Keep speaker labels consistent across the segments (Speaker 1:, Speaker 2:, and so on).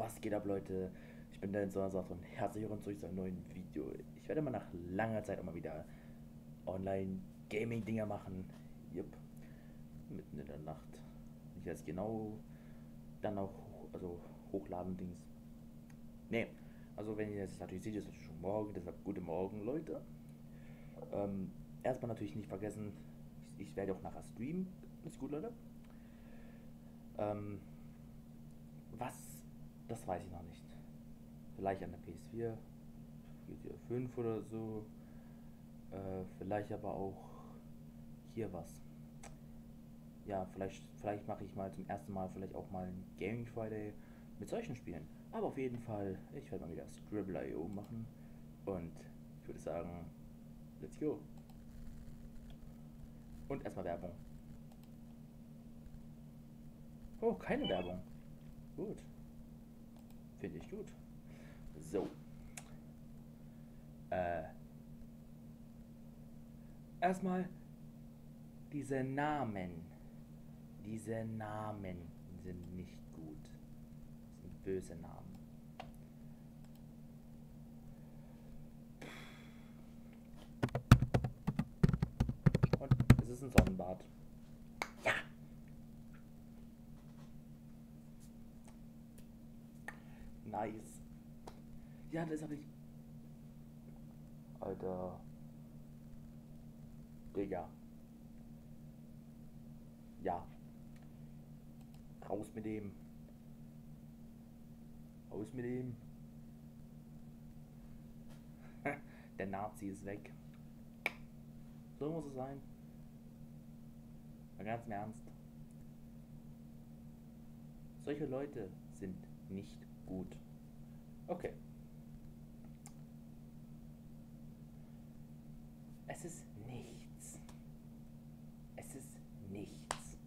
Speaker 1: Was geht ab, Leute? Ich bin der Sonnersaf und herzlich willkommen zu einem neuen Video. Ich werde mal nach langer Zeit mal wieder Online-Gaming-Dinger machen. Jupp. Mitten in der Nacht. Ich weiß genau dann auch also hochladen Dings. Ne, also wenn ihr das natürlich seht, ist es schon morgen, deshalb guten Morgen, Leute. Ähm, erstmal natürlich nicht vergessen, ich, ich werde auch nachher streamen. Ist gut, Leute. Ähm, was, das weiß ich noch nicht. Vielleicht an der PS4, GTA 5 oder so. Äh, vielleicht aber auch hier was. Ja, vielleicht, vielleicht mache ich mal zum ersten Mal vielleicht auch mal ein Gaming Friday mit solchen Spielen. Aber auf jeden Fall, ich werde mal wieder Scribble.io machen. Und ich würde sagen, let's go. Und erstmal Werbung. Oh, keine Werbung. Gut. Finde ich gut. So. Äh. Erstmal diese Namen. Diese Namen sind nicht gut. Das sind böse Namen. Und es ist ein Sonnenbad. Ja. Nice. Ja, das habe ich. Alter. Digga. Ja. Raus mit dem. Raus mit dem. Der Nazi ist weg. So muss es sein. Mal ganz im Ernst. Solche Leute sind nicht gut. Okay. Es ist nichts. Es ist nichts.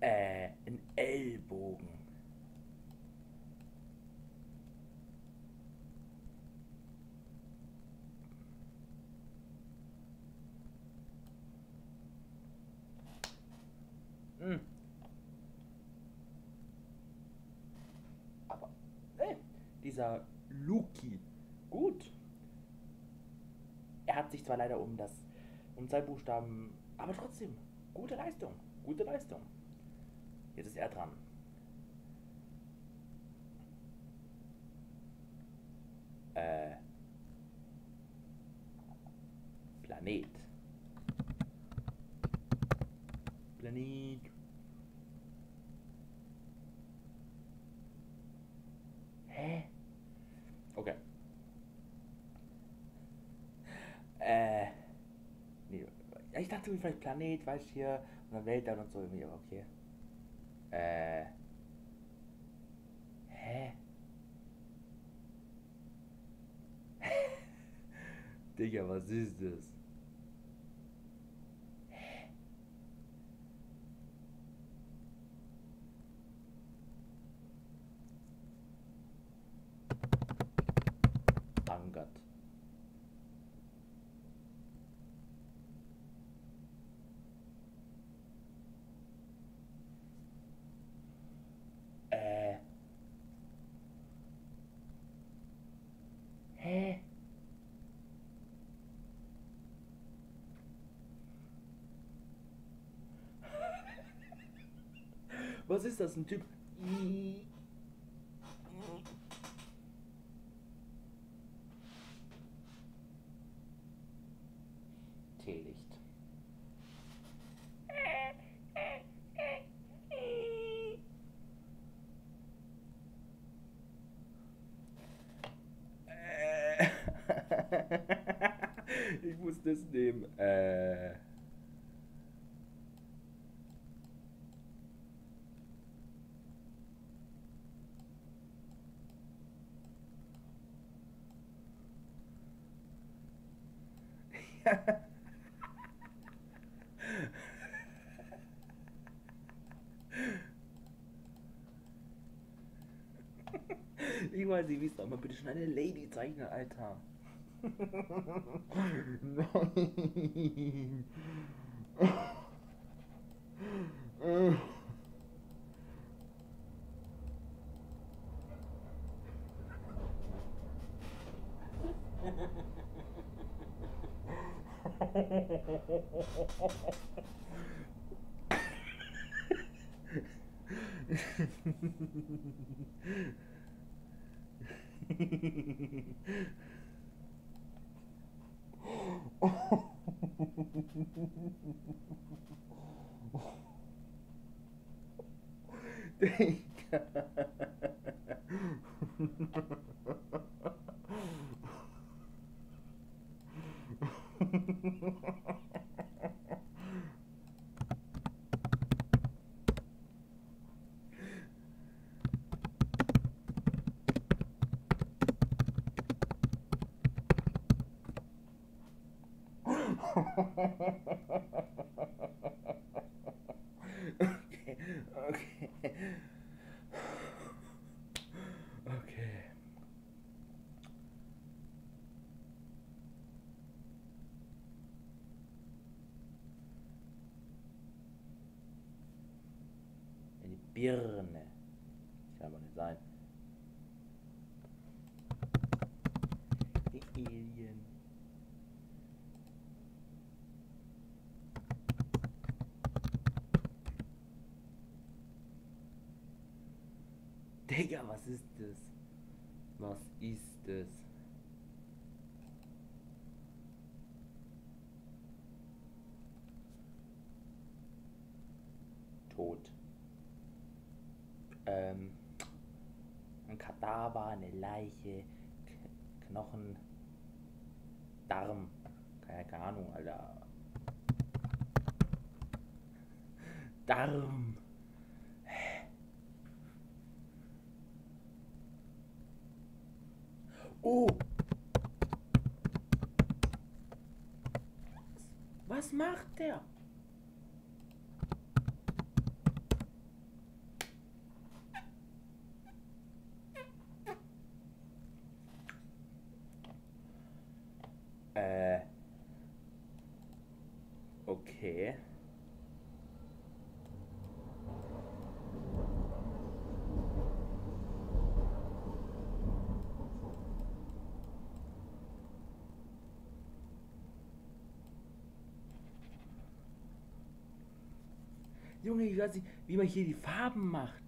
Speaker 1: Äh, ein Ellbogen. Hm. Aber, ey, dieser Luki, gut. Er hat sich zwar leider um das, um zwei Buchstaben, aber trotzdem, gute Leistung, gute Leistung. Jetzt ist er dran. Äh, Planet. Planet. Hä? Okay. Äh. Nee. Ja, Ich dachte vielleicht Planet, weißt du, hier, und dann und so irgendwie, aber okay. Äh. Hä? Digga, was ist das? Hä? Angert. Äh. Hä? Was ist das, ein Typ? Teelicht. Äh. Ich muss das nehmen. Äh. Ich weiß nicht, wie es doch mal bitte schon eine Lady zeichnen, Alter. Nein. Digga. Okay, okay. Okay. Eine Birne. Das kann aber nicht sein. Die Alien. Digga, was ist das? Was ist das? Tot. Ähm, ein Kadaver, eine Leiche, K Knochen, Darm. Keine Ahnung, Alter. Darm. Oh! Was macht der? Äh. Okay. Junge, ich weiß nicht, wie man hier die Farben macht.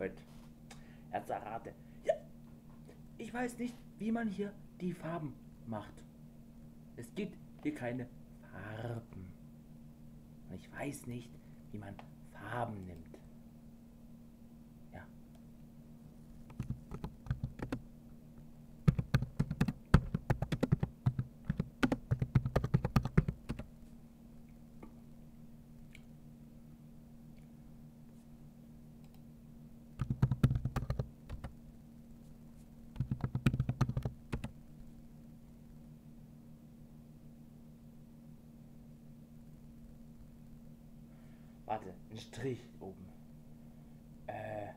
Speaker 1: Gut. Erster Rate. Ja. Ich weiß nicht, wie man hier die Farben macht. Es gibt hier keine Farben. Und ich weiß nicht, wie man Farben nimmt. Ja. Warte, ein Strich oben. Äh.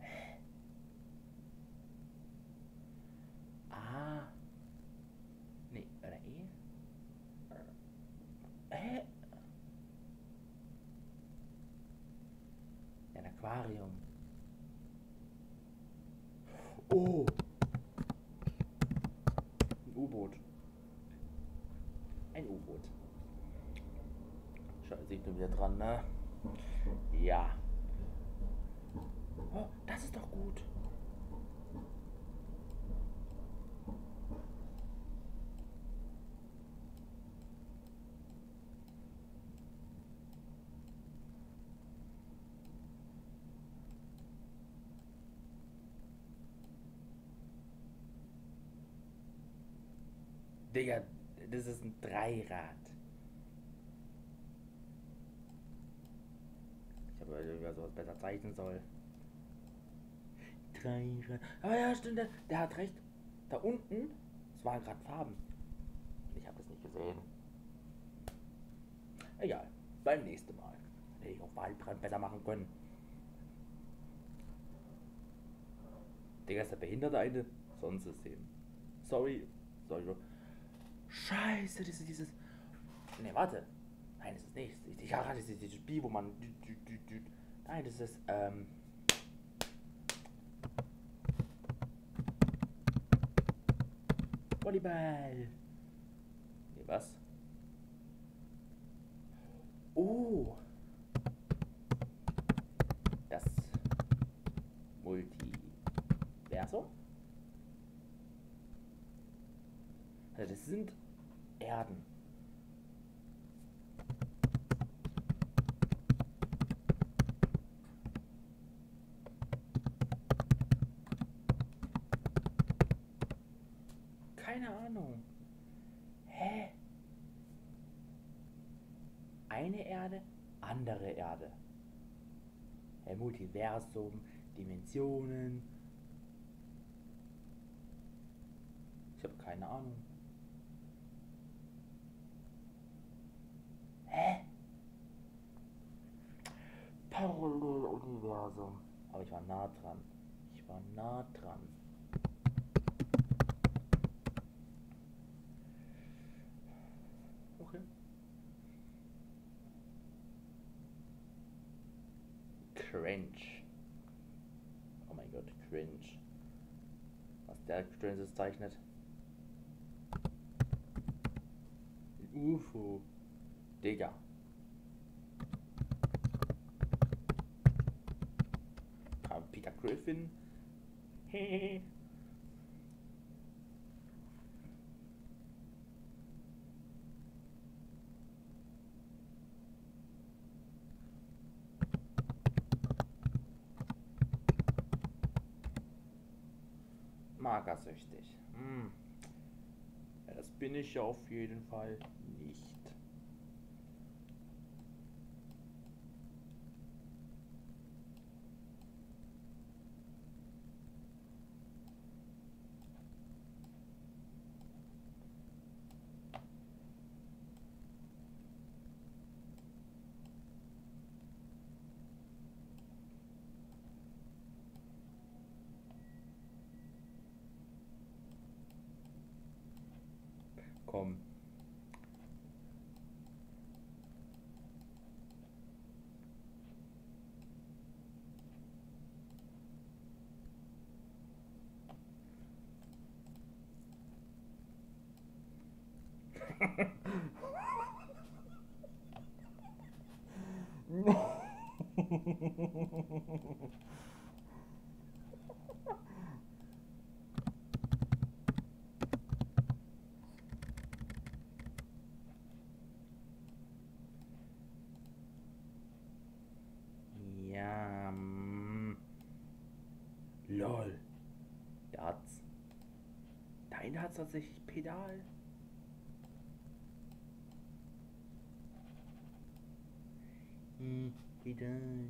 Speaker 1: Hä? A. Nee, oder E? Ja, ein Aquarium. Oh! Ein U-Boot. U-Boot. Scheiße, ich bin wieder dran, ne? Ja. Oh, das ist doch gut. Digga, das ist ein Dreirad. Ich habe wer sowas besser zeichnen soll. Dreirad. Aber ja, stimmt, der, der hat recht. Da unten, Es waren gerade Farben. Ich habe es nicht gesehen. Egal, beim nächsten Mal. Hätte ich auch Waldbrand besser machen können. Digga, ist der behinderte eine Sonnensystem. Sorry, sorry. Scheiße, das ist dieses. Ne, warte. Nein, das ist nicht. Ich ja, das ist dieses Spiel, wo man. Nein, das ist ähm. Volleyball. Nee, was? Oh. Das Multiversum? Also das sind Erden. Keine Ahnung. Hä? Eine Erde, andere Erde. Hey, Multiversum, Dimensionen. Ich habe keine Ahnung. Hä? Paralleluniversum. Aber ich war nah dran. Ich war nah dran. Okay. Cringe. Oh mein Gott, cringe. Was der Cringe zeichnet. UFO. Digga. Peter Griffin. Magersüchtig. Hm. Ja, das bin ich ja auf jeden Fall nicht. Komm. Ja. mm. Lol. Der hat's. Dein hat's tatsächlich Pedal. Hm, Pedal.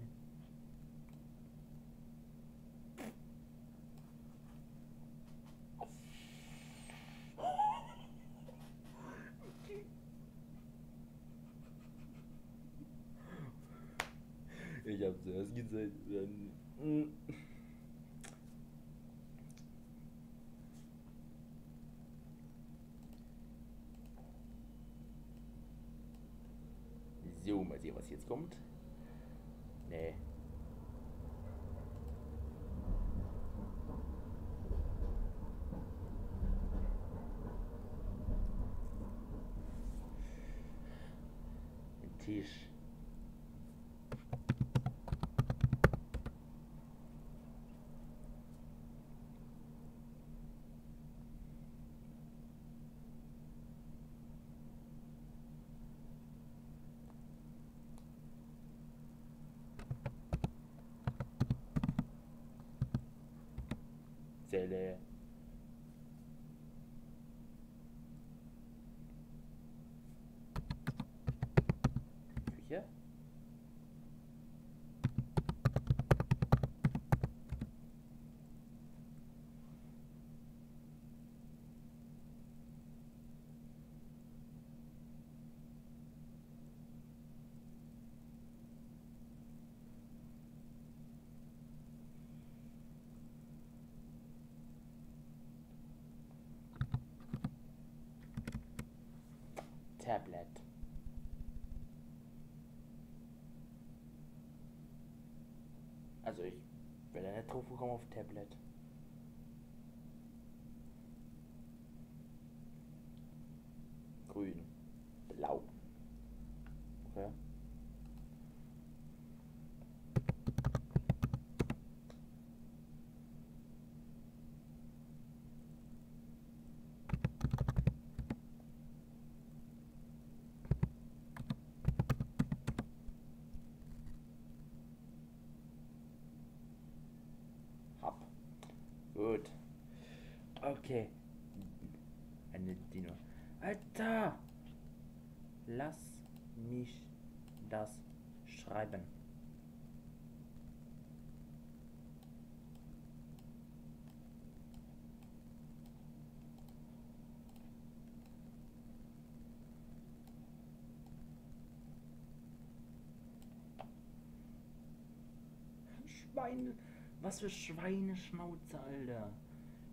Speaker 1: Ich hab's erst gezeigt. Dann, So, mal sehen, was jetzt kommt. Nee. 对对 Tablet. Also ich werde nicht drauf gekommen auf Tablet. Grün. Blau. Okay. Hab. Gut. Okay. Eine Dino. Alter! Lass mich das schreiben. Schweine. Was für Schweineschnauze, Alter.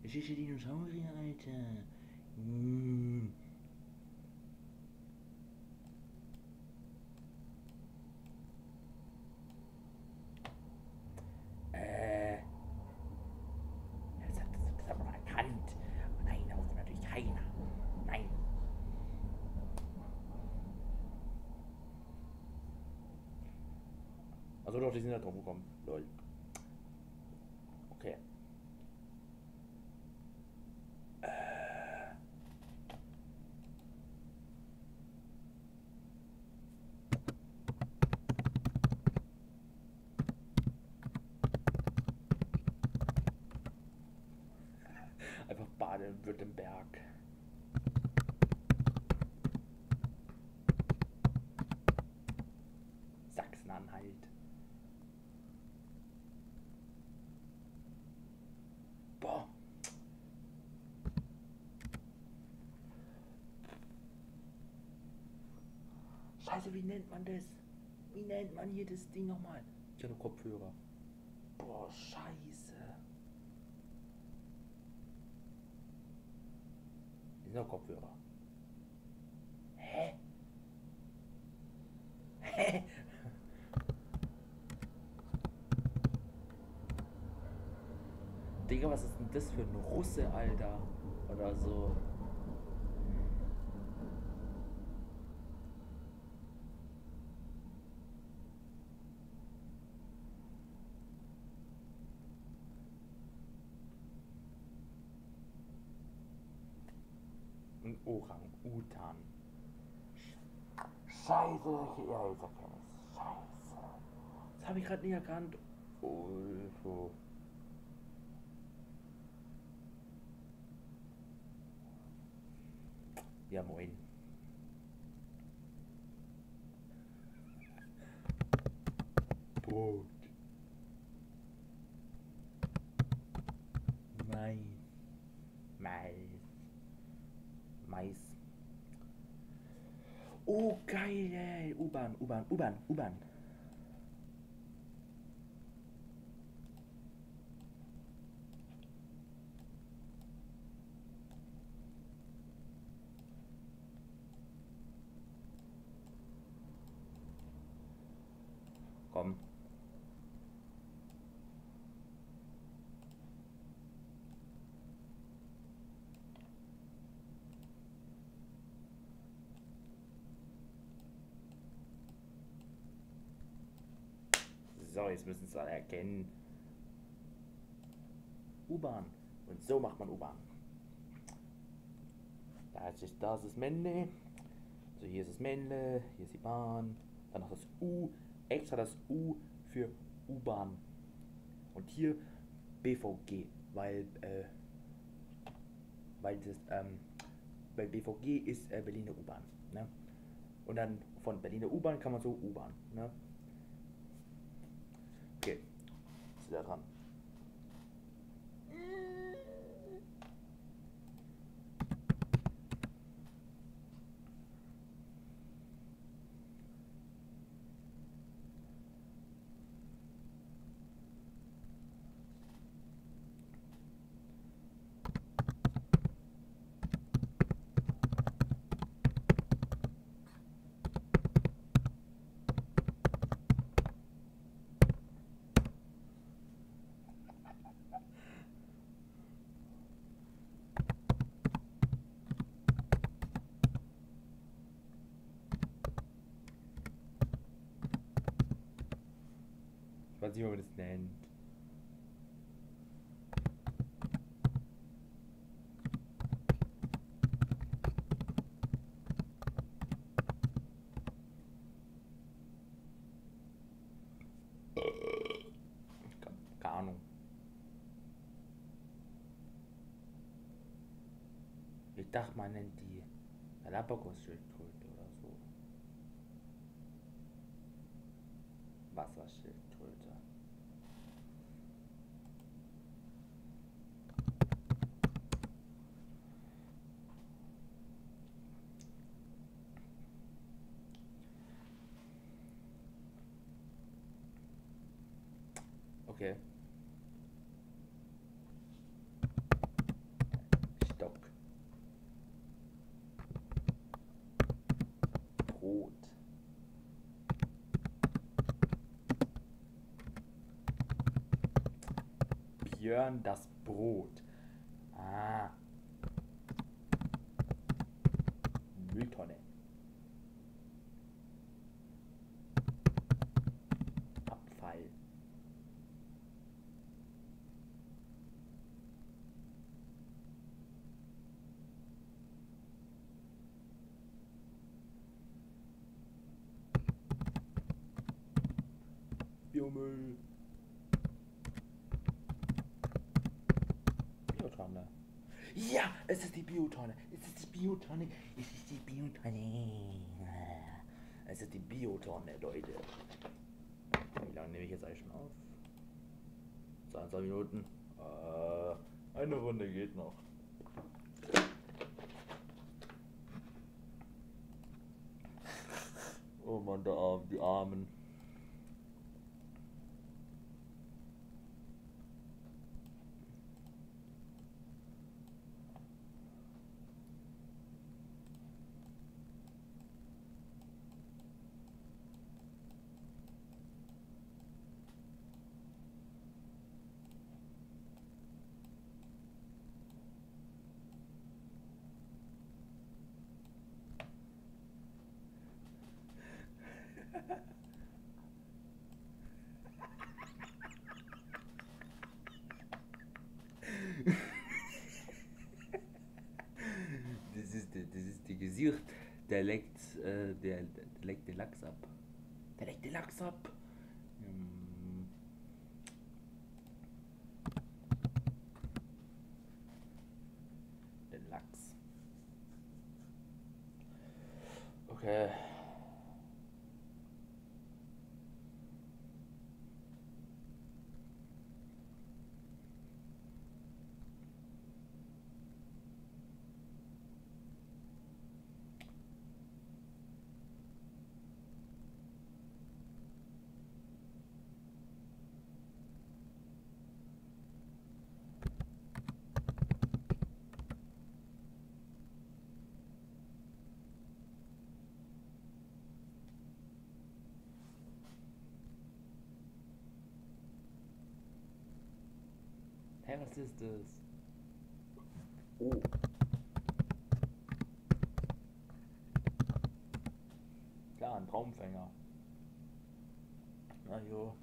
Speaker 1: Ich ist Dinosaurier, Alter. Mm. Äh. Das hat das hat man erkannt. Nein, darauf kommt natürlich keiner. Nein. Also doch, die sind da drauf gekommen. Lol. Okay. Äh. Einfach Baden-Württemberg. Sachsen-Anhalt. Boah. Scheiße, wie nennt man das? Wie nennt man hier das Ding nochmal? Ich habe Kopfhörer. Boah, scheiße. Das sind doch Kopfhörer. Hä? Hä? Digga, was ist denn das für ein Russe, Alter? Oder so. Ein Orang-Utan. Jetzt erkenne ich's. Scheiße. Das habe ich gerade nicht erkannt. So. Ja, moin. Brot. Geil, ey. U-Bahn, U-Bahn, U-Bahn, U-Bahn. Jetzt müssen alle erkennen. U-Bahn. Und so macht man U-Bahn. Da ist, da ist das Männle. Also hier ist das Männle, hier ist die Bahn. Dann noch das U, extra das U für U-Bahn. Und hier BVG, weil, äh, weil das, ähm, weil BVG ist äh, Berliner U-Bahn. Ne? Und dann von Berliner U-Bahn kann man so U-Bahn. Ne? Okay, ist weiß nicht, wie man das nennt. Ich dachte, man nennt die Galapagos-Schildkröte oder so. Wasserschildkröte. Okay. Stock. Brot. Björn das Brot. Biomüll. Biotonne. Ja, es ist die Biotonne. Es ist die Biotonne. Es ist die Biotonne. Es ist die Biotonne, Leute. Wie lange nehme ich jetzt eigentlich schon auf? 22 Minuten. Äh, eine Runde geht noch. Oh Mann, der Arm, die Armen. Das ist, der- das ist die Gesicht. Der leckt, äh, der, der leckt den Lachs ab. Der leckt den Lachs ab. Hm. Den Lachs. Okay. Was ist das? Oh. Klar, ein Traumfänger. Na jo.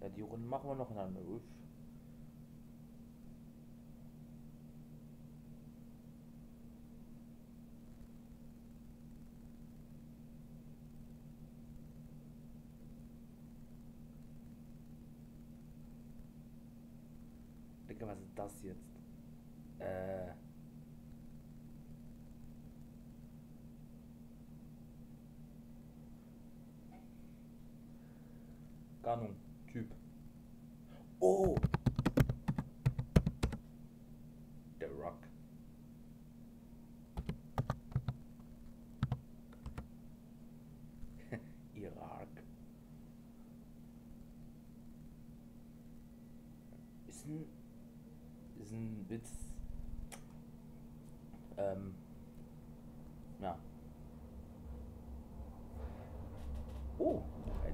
Speaker 1: Ja, die Runde machen wir noch in einer Uff. Digga, was ist das jetzt? Äh. Ahnung, Typ. Oh! The Rock. Irak. Ist ein, Witz. Ähm, ja. Oh,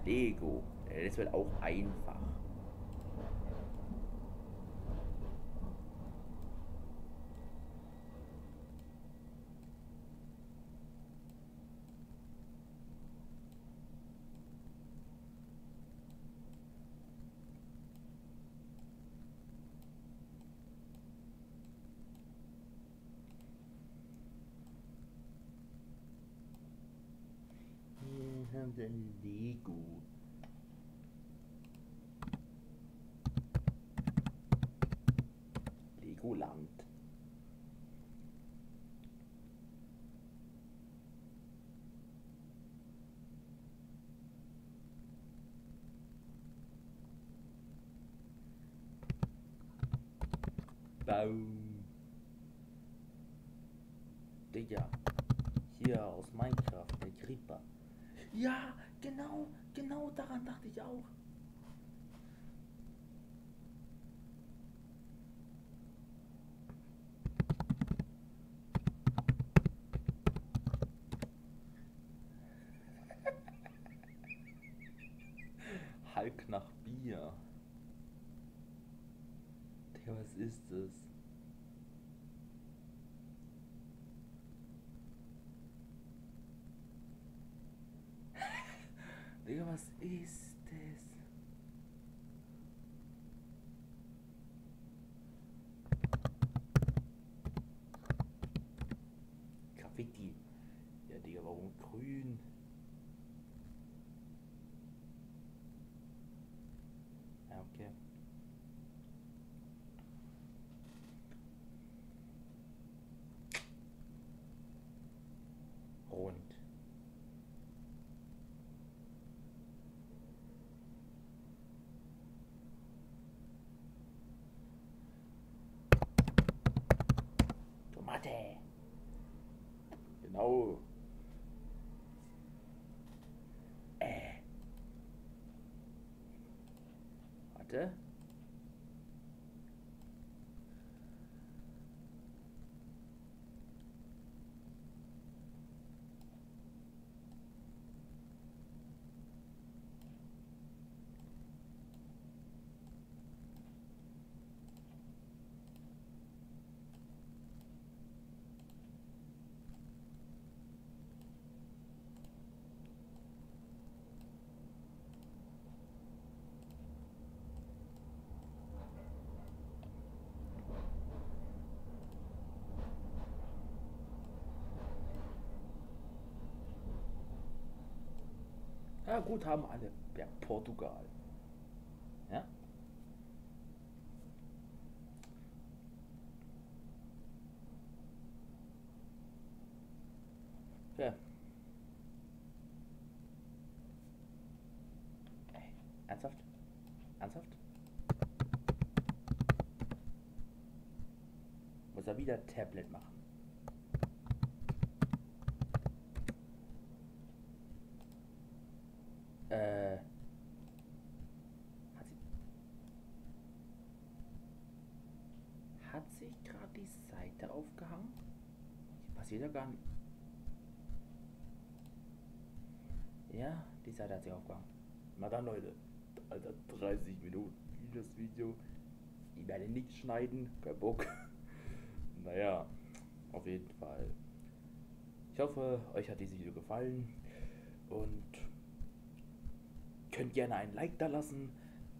Speaker 1: Lego. Das wird auch einfach. Baum. Digga. Hier aus Minecraft, der Creeper. Ja, genau, genau daran dachte ich auch. Hulk nach Bier. Digga, was ist das? Digga, was ist das? Graffiti. Ja, Digga, warum grün? Ja, okay. Rund. Tomate. Genau. Äh. Warte. Ja, gut, haben alle. Ja, Portugal. Ja? Ja. Ey, ernsthaft? Ernsthaft? Muss er wieder Tablet machen? Äh. Hat sie. Hat sich gerade die Seite aufgehangen? Passiert ja gar nicht. Ja, die Seite hat sich aufgehangen. Na dann, Leute. Alter, 30 Minuten das Video. Ich werde nichts schneiden. Kein Bock. naja, auf jeden Fall. Ich hoffe, euch hat dieses Video gefallen. Und könnt gerne ein Like da lassen.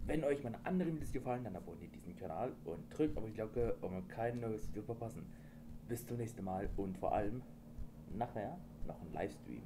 Speaker 1: Wenn euch meine anderen Videos gefallen, dann abonniert diesen Kanal und drückt auf die Glocke, um kein neues Video zu verpassen. Bis zum nächsten Mal und vor allem nachher noch ein Livestream.